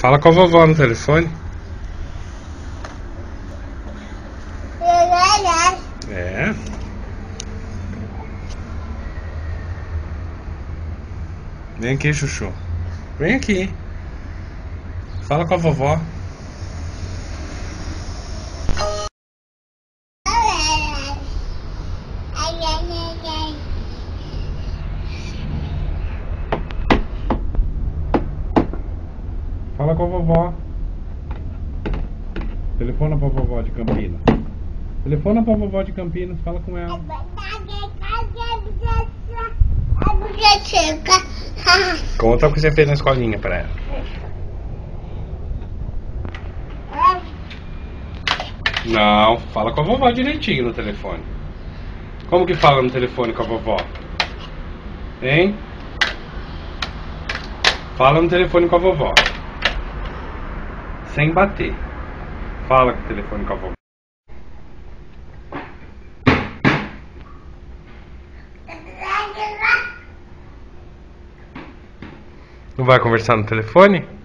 Fala com a vovó no telefone. É. Vem aqui, Chuchu. Vem aqui. Fala com a vovó. Fala com a vovó. Telefona pra vovó de Campinas. Telefona pra vovó de Campinas, fala com ela. Conta o que você fez na escolinha pra ela. Não, fala com a vovó direitinho no telefone. Como que fala no telefone com a vovó? Hein? Fala no telefone com a vovó. Sem bater. Fala com o telefone com a vovó. Não vai conversar no telefone?